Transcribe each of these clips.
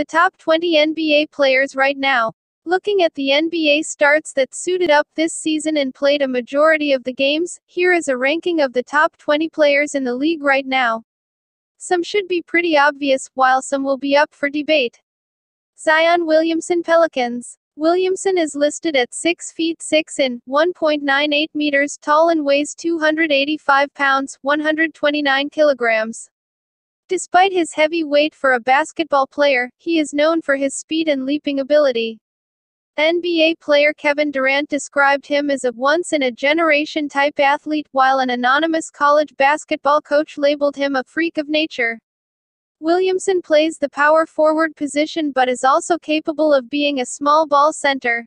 The top 20 NBA players right now. Looking at the NBA starts that suited up this season and played a majority of the games, here is a ranking of the top 20 players in the league right now. Some should be pretty obvious, while some will be up for debate. Zion Williamson Pelicans. Williamson is listed at 6 feet 6 in, 1.98 meters tall and weighs 285 pounds, 129 kilograms. Despite his heavy weight for a basketball player, he is known for his speed and leaping ability. NBA player Kevin Durant described him as a once in a generation type athlete, while an anonymous college basketball coach labeled him a freak of nature. Williamson plays the power forward position but is also capable of being a small ball center.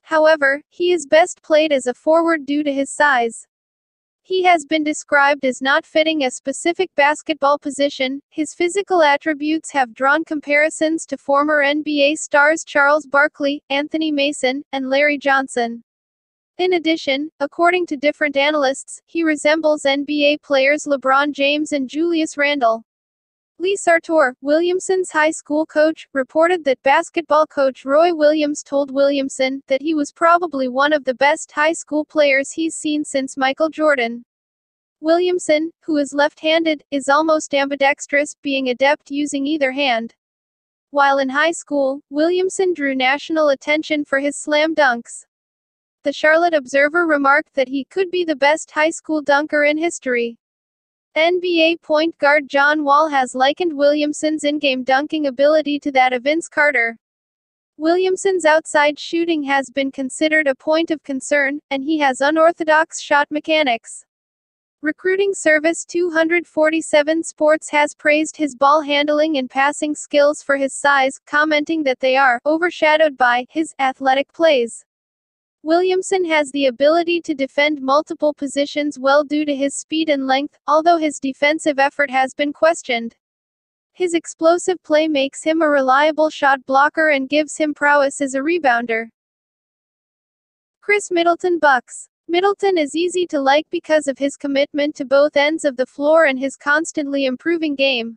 However, he is best played as a forward due to his size. He has been described as not fitting a specific basketball position. His physical attributes have drawn comparisons to former NBA stars Charles Barkley, Anthony Mason, and Larry Johnson. In addition, according to different analysts, he resembles NBA players LeBron James and Julius Randle. Lee Sartor, Williamson's high school coach, reported that basketball coach Roy Williams told Williamson that he was probably one of the best high school players he's seen since Michael Jordan. Williamson, who is left-handed, is almost ambidextrous, being adept using either hand. While in high school, Williamson drew national attention for his slam dunks. The Charlotte Observer remarked that he could be the best high school dunker in history. NBA point guard John Wall has likened Williamson's in-game dunking ability to that of Vince Carter. Williamson's outside shooting has been considered a point of concern, and he has unorthodox shot mechanics. Recruiting Service 247 Sports has praised his ball handling and passing skills for his size, commenting that they are overshadowed by his athletic plays. Williamson has the ability to defend multiple positions well due to his speed and length, although his defensive effort has been questioned. His explosive play makes him a reliable shot blocker and gives him prowess as a rebounder. Khris Middleton Bucks. Middleton is easy to like because of his commitment to both ends of the floor and his constantly improving game.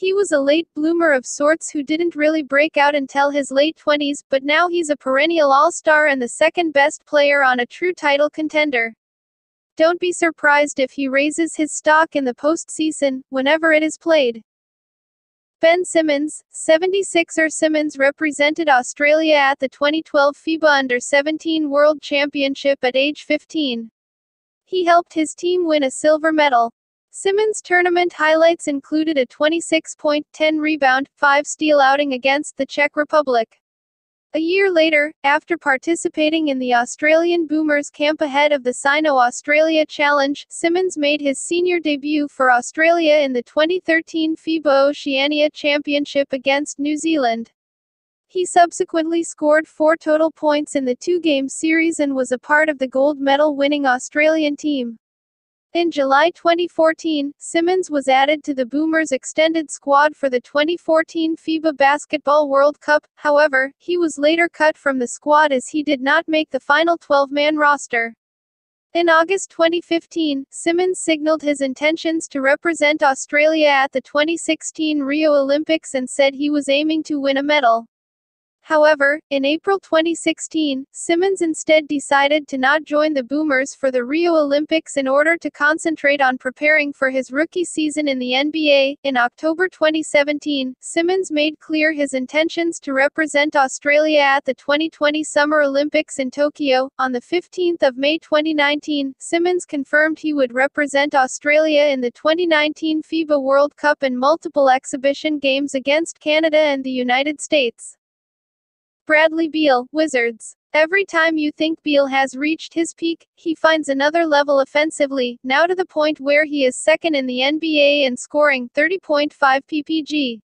He was a late bloomer of sorts who didn't really break out until his late 20s, but now he's a perennial all-star and the second best player on a true title contender. Don't be surprised if he raises his stock in the postseason, whenever it is played. Ben Simmons, 76er Simmons represented Australia at the 2012 FIBA Under-17 World Championship at age 15. He helped his team win a silver medal. Simmons' tournament highlights included a 26 point, 10 rebound, 5 steal outing against the Czech Republic. A year later, after participating in the Australian Boomers camp ahead of the Sino Australia Challenge, Simmons made his senior debut for Australia in the 2013 FIBA Oceania Championship against New Zealand. He subsequently scored four total points in the two-game series and was a part of the gold medal winning Australian team. In July 2014, Simmons was added to the Boomers' extended squad for the 2014 FIBA Basketball World Cup, however, he was later cut from the squad as he did not make the final 12-man roster. In August 2015, Simmons signaled his intentions to represent Australia at the 2016 Rio Olympics and said he was aiming to win a medal. However, in April 2016, Simmons instead decided to not join the Boomers for the Rio Olympics in order to concentrate on preparing for his rookie season in the NBA. In October 2017, Simmons made clear his intentions to represent Australia at the 2020 Summer Olympics in Tokyo. On the 15th of May 2019, Simmons confirmed he would represent Australia in the 2019 FIBA World Cup and multiple exhibition games against Canada and the United States. Bradley Beal, Wizards. Every time you think Beal has reached his peak, he finds another level offensively, now to the point where he is second in the NBA in scoring 30.5 ppg.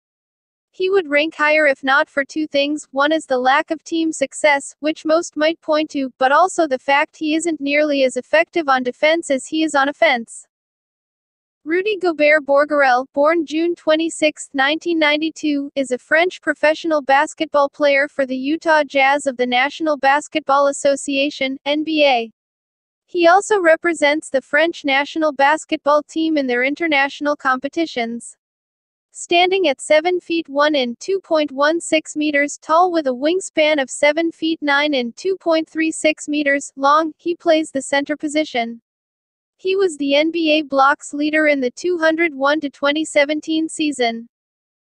He would rank higher if not for two things one is the lack of team success, which most might point to, but also the fact he isn't nearly as effective on defense as he is on offense. Rudy Gobert Bourgarel, born June 26, 1992, is a French professional basketball player for the Utah Jazz of the National Basketball Association, NBA. He also represents the French national basketball team in their international competitions. Standing at 7 feet 1 in 2.16 meters tall with a wingspan of 7 feet 9 in 2.36 meters long, he plays the center position. He was the NBA blocks leader in the 201 2017 season.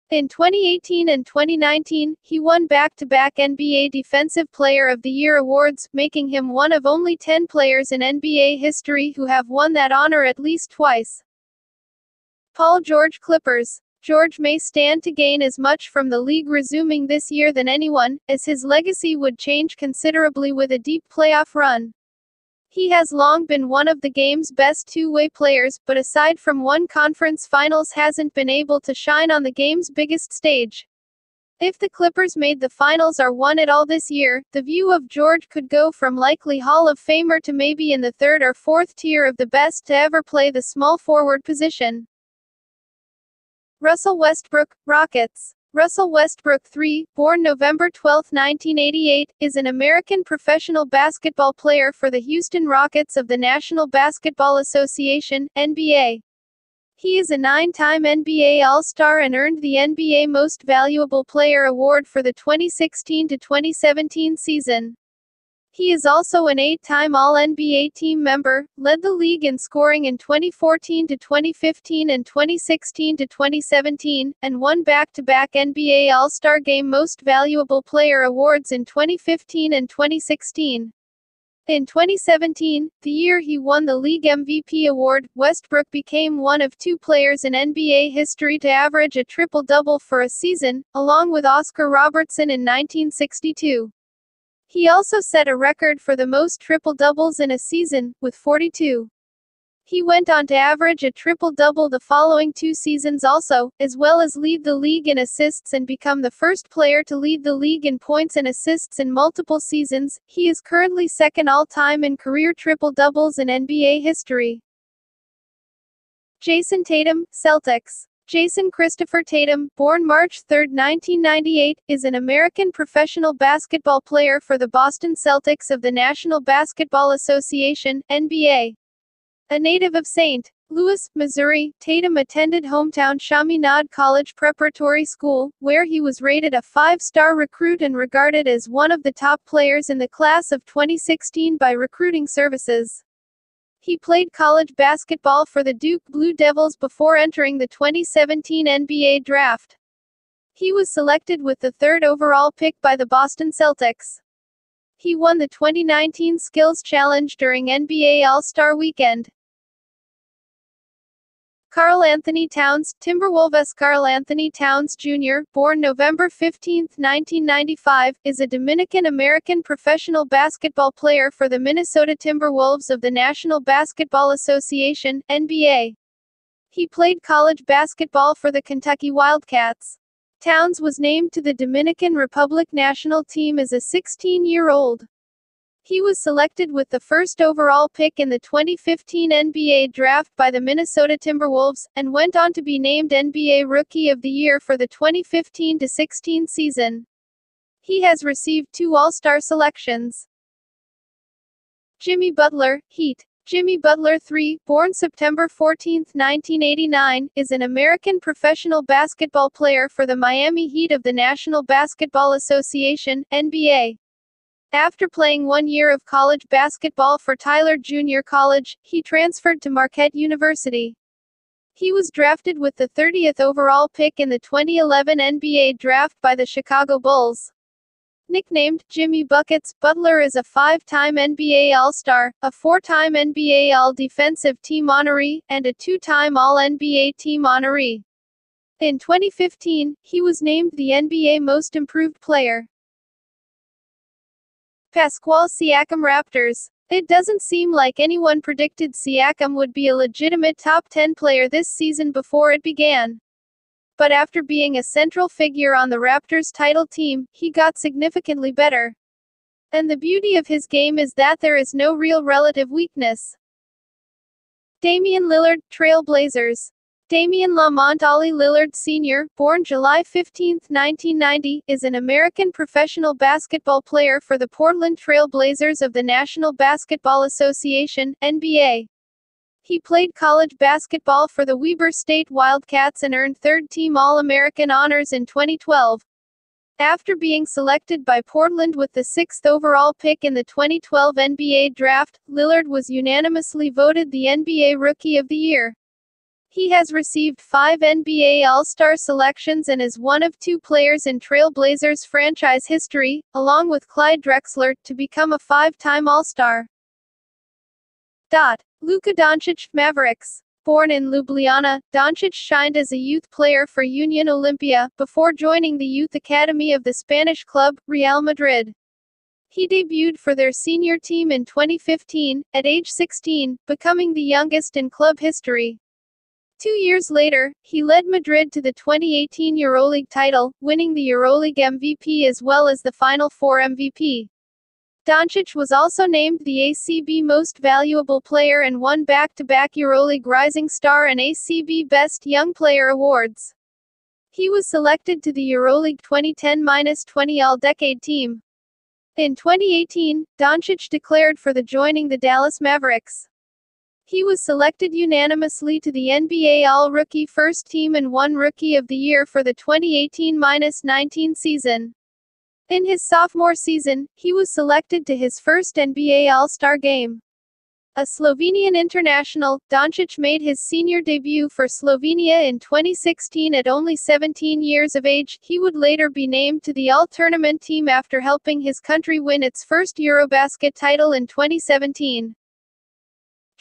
In 2018 and 2019, he won back-to-back NBA Defensive Player of the Year awards, making him one of only 10 players in NBA history who have won that honor at least twice. Paul George Clippers George may stand to gain as much from the league resuming this year than anyone, as his legacy would change considerably with a deep playoff run. He has long been one of the game's best two-way players, but aside from one conference finals hasn't been able to shine on the game's biggest stage. If the Clippers made the finals or won it all this year, the view of George could go from likely Hall of Famer to maybe in the third or fourth tier of the best to ever play the small forward position. Russell Westbrook, Rockets. Russell Westbrook III, born November 12, 1988, is an American professional basketball player for the Houston Rockets of the National Basketball Association, NBA. He is a nine-time NBA All-Star and earned the NBA Most Valuable Player award for the 2016-2017 season. He is also an eight-time All-NBA team member, led the league in scoring in 2014 to 2015 and 2016 to 2017, and won back-to-back NBA All-Star Game Most Valuable Player awards in 2015 and 2016. In 2017, the year he won the league MVP award, Westbrook became one of two players in NBA history to average a triple-double for a season, along with Oscar Robertson in 1962. He also set a record for the most triple doubles in a season, with 42. He went on to average a triple double the following two seasons also, as well as lead the league in assists and become the first player to lead the league in points and assists in multiple seasons. He is currently second all time in career triple doubles in NBA history. Jayson Tatum, Celtics. Jayson Christopher Tatum, born March 3, 1998, is an American professional basketball player for the Boston Celtics of the National Basketball Association, NBA. A native of St. Louis, Missouri, Tatum attended hometown Chaminade College Preparatory School, where he was rated a five-star recruit and regarded as one of the top players in the class of 2016 by recruiting services. He played college basketball for the Duke Blue Devils before entering the 2017 NBA Draft. He was selected with the third overall pick by the Boston Celtics. He won the 2019 Skills Challenge during NBA All-Star Weekend. Karl Anthony Towns, Timberwolves Karl Anthony Towns Jr., born November 15, 1995, is a Dominican-American professional basketball player for the Minnesota Timberwolves of the National Basketball Association, NBA. He played college basketball for the Kentucky Wildcats. Towns was named to the Dominican Republic national team as a 16-year-old. He was selected with the first overall pick in the 2015 NBA draft by the Minnesota Timberwolves, and went on to be named NBA Rookie of the Year for the 2015-16 season. He has received two All-Star selections. Jimmy Butler, Heat. Jimmy Butler III, born September 14, 1989, is an American professional basketball player for the Miami Heat of the National Basketball Association, NBA. After playing one year of college basketball for Tyler Junior College, he transferred to Marquette University. He was drafted with the 30th overall pick in the 2011 NBA draft by the Chicago Bulls. Nicknamed Jimmy Buckets, Butler is a five-time NBA All-Star, a four-time NBA All-Defensive Team honoree, and a two-time All-NBA Team honoree. In 2015, he was named the NBA Most Improved Player. Pascal Siakam Raptors. It doesn't seem like anyone predicted Siakam would be a legitimate top 10 player this season before it began. But after being a central figure on the Raptors title team, he got significantly better. And the beauty of his game is that there is no real relative weakness. Damian Lillard, Trailblazers. Damian Lamonte Ollie Lillard Sr., born July 15, 1990, is an American professional basketball player for the Portland Trail Blazers of the National Basketball Association, NBA. He played college basketball for the Weber State Wildcats and earned third team All American honors in 2012. After being selected by Portland with the sixth overall pick in the 2012 NBA draft, Lillard was unanimously voted the NBA Rookie of the Year. He has received five NBA All Star selections and is one of two players in Trailblazers franchise history, along with Clyde Drexler, to become a five time All Star. Luka Doncic, Mavericks. Born in Ljubljana, Doncic shined as a youth player for Union Olimpija, before joining the youth academy of the Spanish club, Real Madrid. He debuted for their senior team in 2015, at age 16, becoming the youngest in club history. Two years later, he led Madrid to the 2018 EuroLeague title, winning the EuroLeague MVP as well as the Final Four MVP. Doncic was also named the ACB Most Valuable Player and won back-to-back EuroLeague Rising Star and ACB Best Young Player awards. He was selected to the EuroLeague 2010-20 All-Decade team. In 2018, Doncic declared for the joining the Dallas Mavericks. He was selected unanimously to the NBA All-Rookie First Team and won Rookie of the Year for the 2018-19 season. In his sophomore season, he was selected to his first NBA All-Star game. A Slovenian international, Doncic made his senior debut for Slovenia in 2016 at only 17 years of age. He would later be named to the All-Tournament team after helping his country win its first Eurobasket title in 2017.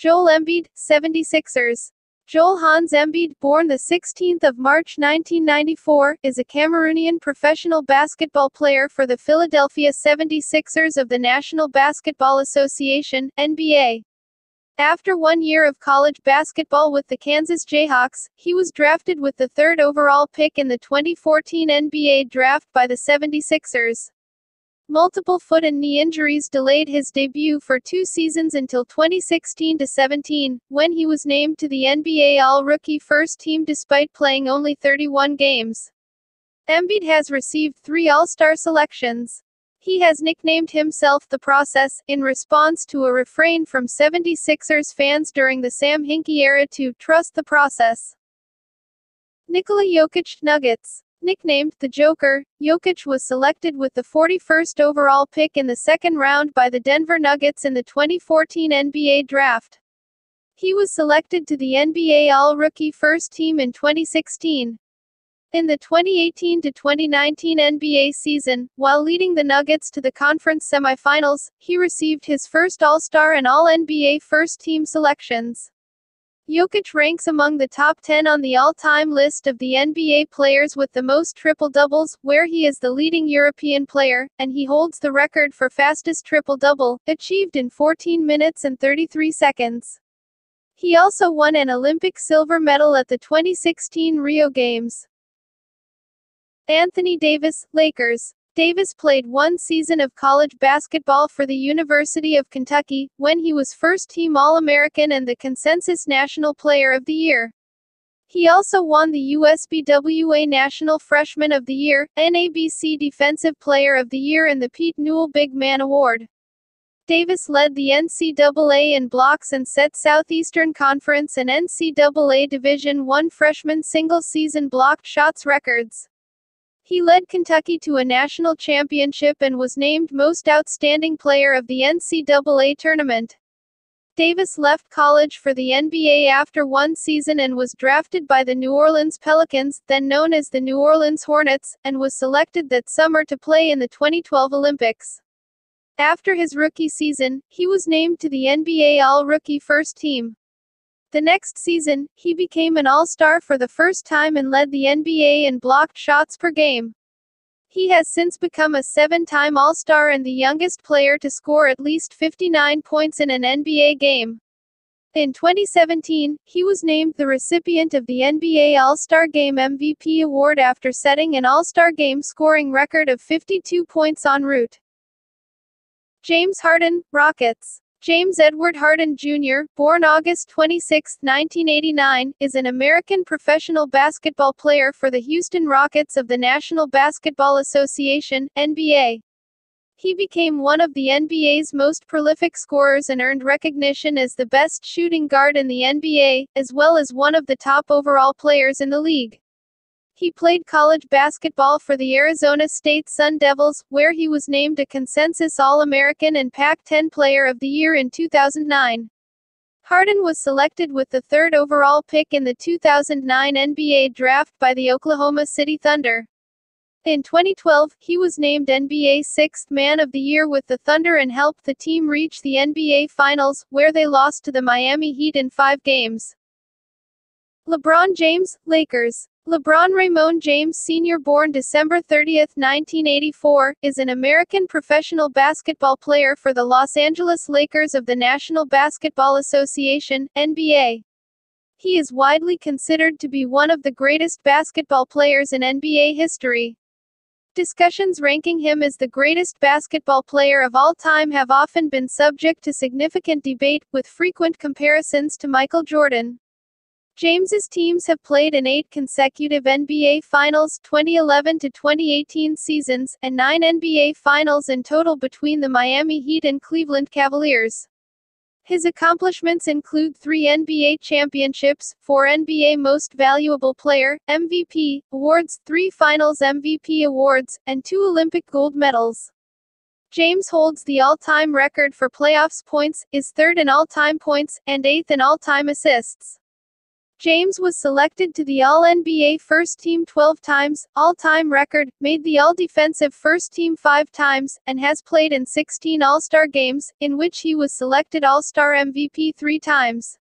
Joel Embiid, 76ers. Joel Hans Embiid, born the 16th of March 1994, is a Cameroonian professional basketball player for the Philadelphia 76ers of the National Basketball Association, NBA. After one year of college basketball with the Kansas Jayhawks, he was drafted with the third overall pick in the 2014 NBA draft by the 76ers. Multiple foot and knee injuries delayed his debut for two seasons until 2016-17, when he was named to the NBA All-Rookie First Team despite playing only 31 games. Embiid has received three All-Star selections. He has nicknamed himself The Process, in response to a refrain from 76ers fans during the Sam Hinkie era to trust the process. Nikola Jokic Nuggets Nicknamed the Joker, Jokic was selected with the 41st overall pick in the second round by the Denver Nuggets in the 2014 NBA Draft. He was selected to the NBA All-Rookie First Team in 2016. In the 2018-2019 NBA season, while leading the Nuggets to the conference semifinals, he received his first All-Star and All-NBA First Team selections. Jokic ranks among the top 10 on the all-time list of the NBA players with the most triple-doubles, where he is the leading European player, and he holds the record for fastest triple-double, achieved in 14 minutes and 33 seconds. He also won an Olympic silver medal at the 2016 Rio Games. Anthony Davis, Lakers. Davis played one season of college basketball for the University of Kentucky, when he was first team All American and the consensus National Player of the Year. He also won the USBWA National Freshman of the Year, NABC Defensive Player of the Year, and the Pete Newell Big Man Award. Davis led the NCAA in blocks and set Southeastern Conference and NCAA Division I freshman single season blocked shots records. He led Kentucky to a national championship and was named Most Outstanding Player of the NCAA tournament. Davis left college for the NBA after one season and was drafted by the New Orleans Pelicans, then known as the New Orleans Hornets, and was selected that summer to play in the 2012 Olympics. After his rookie season, he was named to the NBA All-Rookie First Team. The next season, he became an All-Star for the first time and led the NBA in blocked shots per game. He has since become a seven-time All-Star and the youngest player to score at least 59 points in an NBA game. In 2017, he was named the recipient of the NBA All-Star Game MVP award after setting an All-Star Game scoring record of 52 points en route. James Harden, Rockets James Edward Harden Jr., born August 26, 1989, is an American professional basketball player for the Houston Rockets of the National Basketball Association, NBA. He became one of the NBA's most prolific scorers and earned recognition as the best shooting guard in the NBA, as well as one of the top overall players in the league. He played college basketball for the Arizona State Sun Devils, where he was named a consensus All American and Pac 10 Player of the Year in 2009. Harden was selected with the third overall pick in the 2009 NBA draft by the Oklahoma City Thunder. In 2012, he was named NBA Sixth Man of the Year with the Thunder and helped the team reach the NBA Finals, where they lost to the Miami Heat in five games. LeBron James, Lakers. LeBron Raymond James Sr., born December 30, 1984, is an American professional basketball player for the Los Angeles Lakers of the National Basketball Association, NBA. He is widely considered to be one of the greatest basketball players in NBA history. Discussions ranking him as the greatest basketball player of all time have often been subject to significant debate, with frequent comparisons to Michael Jordan. James's teams have played in eight consecutive NBA Finals 2011 to 2018 seasons, and nine NBA Finals in total between the Miami Heat and Cleveland Cavaliers. His accomplishments include three NBA championships, four NBA Most Valuable Player (MVP) awards, three Finals MVP awards, and two Olympic gold medals. James holds the all-time record for playoffs points, is third in all-time points, and eighth in all-time assists. James was selected to the All-NBA First Team 12 times, all-time record, made the All-Defensive First Team 5 times, and has played in 16 All-Star games, in which he was selected All-Star MVP 3 times.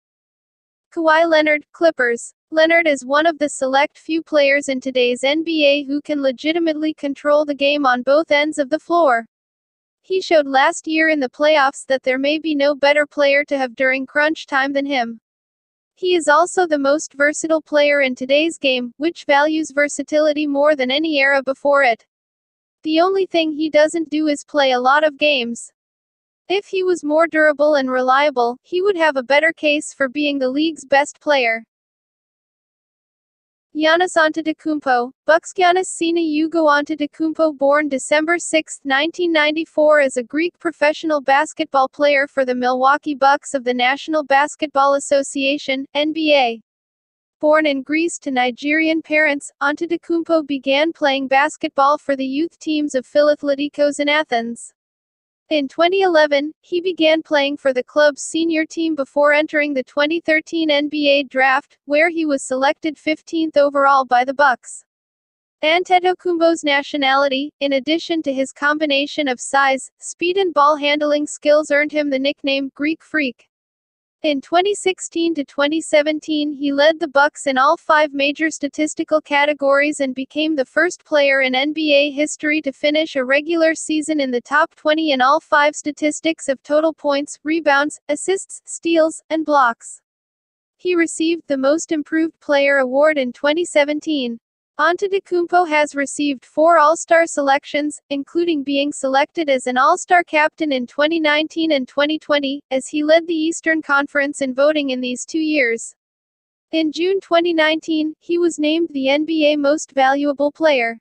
Kawhi Leonard, Clippers. Leonard is one of the select few players in today's NBA who can legitimately control the game on both ends of the floor. He showed last year in the playoffs that there may be no better player to have during crunch time than him. He is also the most versatile player in today's game, which values versatility more than any era before it. The only thing he doesn't do is play a lot of games. If he was more durable and reliable, he would have a better case for being the league's best player. Giannis Antetokounmpo, Bucks Giannis Sina Ugo Antetokounmpo born December 6, 1994 is a Greek professional basketball player for the Milwaukee Bucks of the National Basketball Association, NBA. Born in Greece to Nigerian parents, Antetokounmpo began playing basketball for the youth teams of Filathlitikos in Athens. In 2011, he began playing for the club's senior team before entering the 2013 NBA draft, where he was selected 15th overall by the Bucks. Antetokounmpo's nationality, in addition to his combination of size, speed and ball handling skills earned him the nickname Greek Freak. In 2016 to 2017 he led the Bucks in all five major statistical categories and became the first player in NBA history to finish a regular season in the top 20 in all five statistics of total points, rebounds, assists, steals, and blocks. He received the Most Improved Player award in 2017. Antetokounmpo has received four All-Star selections, including being selected as an All-Star captain in 2019 and 2020, as he led the Eastern Conference in voting in these two years. In June 2019, he was named the NBA Most Valuable Player.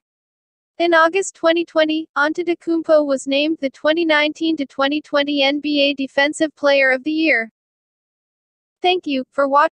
In August 2020, Antetokounmpo was named the 2019-2020 NBA Defensive Player of the Year. Thank you for watching.